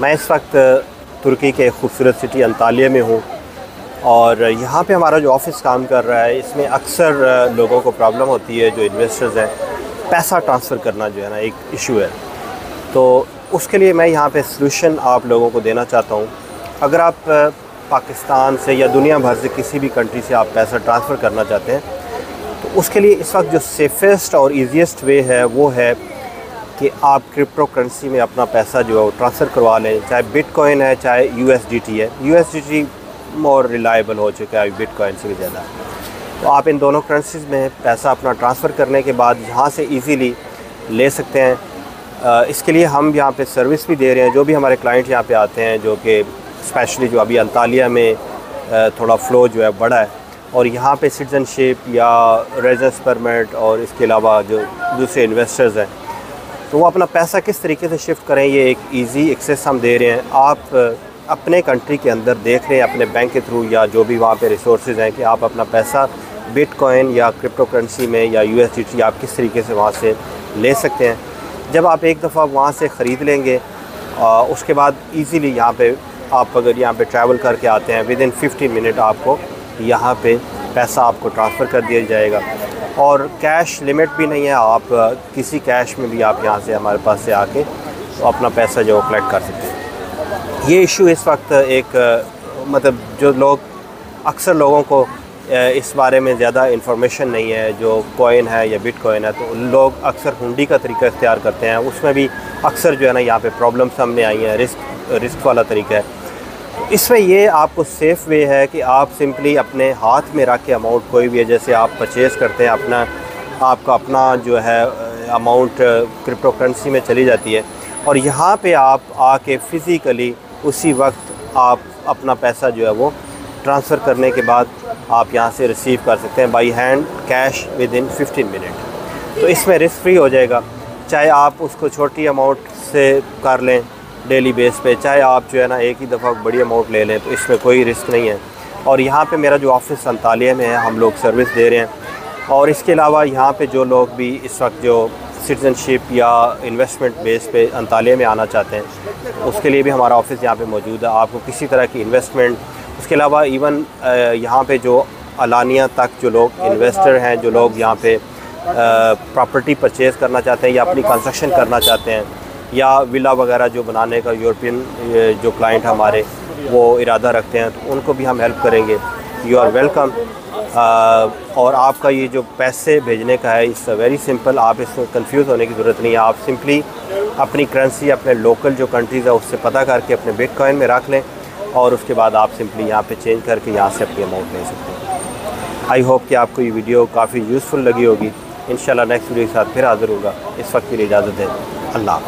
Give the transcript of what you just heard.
मैं इस वक्त तुर्की के खूबसूरत सिटी अंतालिया में हूँ और यहाँ पे हमारा जो ऑफ़िस काम कर रहा है, इसमें अक्सर लोगों को प्रॉब्लम होती है, जो इन्वेस्टर्स हैं, पैसा ट्रांसफ़र करना जो है ना, एक इशू है। तो उसके लिए मैं यहाँ पे सलूशन आप लोगों को देना चाहता हूँ। अगर आप पाकिस्तान से या दुनिया भर से किसी भी कंट्री से आप पैसा ट्रांसफ़र करना चाहते हैं तो उसके लिए इस वक्त जो सेफेस्ट और ईजीएस्ट वे है, वो है कि आप क्रिप्टो करेंसी में अपना पैसा जो है वो ट्रांसफ़र करवा लें, चाहे बिटकॉइन है, चाहे यूएसडीटी है। यूएसडीटी मोर रिलायबल हो चुका है बिटकॉइन से भी ज़्यादा। तो आप इन दोनों करेंसीज में पैसा अपना ट्रांसफ़र करने के बाद यहाँ से इजीली ले सकते हैं। इसके लिए हम यहाँ पे सर्विस भी दे रहे हैं। जो भी हमारे क्लाइंट यहाँ पे आते हैं, जो कि स्पेशली जो अभी अंतालिया में थोड़ा फ़्लो जो है बड़ा है। और यहाँ पे सिटीज़नशिप या रेजेंस परमिट और इसके अलावा जो दूसरे इन्वेस्टर्स हैं तो वो अपना पैसा किस तरीके से शिफ्ट करें ये एक इजी एक्सेस हम दे रहे हैं। आप अपने कंट्री के अंदर देख रहे हैं अपने बैंक के थ्रू या जो भी वहाँ पे रिसोर्स हैं कि आप अपना पैसा बिटकॉइन या क्रिप्टो करेंसी में या यू आप किस तरीके से वहाँ से ले सकते हैं। जब आप एक दफ़ा वहाँ से ख़रीद लेंगे आ, उसके बाद इजीली यहाँ पे आप अगर यहाँ पे ट्रैवल करके आते हैं विद इन फिफ्टीन मिनट आपको यहाँ पे पैसा आपको ट्रांसफ़र कर दिया जाएगा। और कैश लिमिट भी नहीं है, आप किसी कैश में भी आप यहाँ से हमारे पास से आके तो अपना पैसा जो कलेक्ट कर सकते हैं। ये इशू इस वक्त एक मतलब जो लोग, अक्सर लोगों को इस बारे में ज़्यादा इन्फॉर्मेशन नहीं है, जो कॉइन है या बिट कॉइन है तो लोग अक्सर हुंडी का तरीका इख्तियार करते हैं। उसमें भी अक्सर जो है ना, यहाँ पे प्रॉब्लम सामने आई हैं, रिस्क रिस्क वाला तरीका है। इसमें ये आपको सेफ़ वे है कि आप सिंपली अपने हाथ में रख के अमाउंट कोई भी है, जैसे आप परचेज़ करते हैं, अपना, आपका अपना जो है अमाउंट क्रिप्टो करेंसी में चली जाती है। और यहाँ पे आप आके फ़िज़िकली उसी वक्त आप अपना पैसा जो है वो ट्रांसफ़र करने के बाद आप यहाँ से रिसीव कर सकते हैं by hand cash within fifteen minute तो इसमें रिस्क फ्री हो जाएगा। चाहे आप उसको छोटी अमाउंट से कर लें डेली बेस पे, चाहे आप जो है ना एक ही दफ़ा बड़ी अमाउंट ले लें तो इसमें कोई रिस्क नहीं है। और यहाँ पे मेरा जो ऑफ़िस संतालिया में है, हम लोग सर्विस दे रहे हैं। और इसके अलावा यहाँ पे जो लोग भी इस वक्त जो सिटीज़नशिप या इन्वेस्टमेंट बेस पे अंतालिया में आना चाहते हैं, उसके लिए भी हमारा ऑफ़िस यहाँ पे मौजूद है। आपको किसी तरह की इन्वेस्टमेंट उसके अलावा इवन यहाँ पे जो अलानिया तक जो लोग इन्वेस्टर हैं, जो लोग यहाँ पे प्रॉपर्टी परचेज़ करना चाहते हैं या अपनी कंस्ट्रक्शन करना चाहते हैं या विला वगैरह जो बनाने का यूरोपियन जो क्लाइंट हमारे, वो इरादा रखते हैं तो उनको भी हम हेल्प करेंगे। यू आर वेलकम और आपका ये जो पैसे भेजने का है इट्स वेरी सिंपल आप इसमें कंफ्यूज होने की ज़रूरत नहीं है। आप सिंपली अपनी करेंसी अपने लोकल जो कंट्रीज़ है, उससे पता करके अपने बिटकॉइन में रख लें और उसके बाद आप सिंपली यहाँ पे चेंज करके यहाँ से अपनी अमाउंट ले सकते हैं। आई होप कि आपको ये वीडियो काफ़ी यूज़फुल लगी होगी। इन नेक्स्ट वीडियो के साथ फिर हाज़िर होगा इस वक्त के लिए इजाज़त है अल्लाह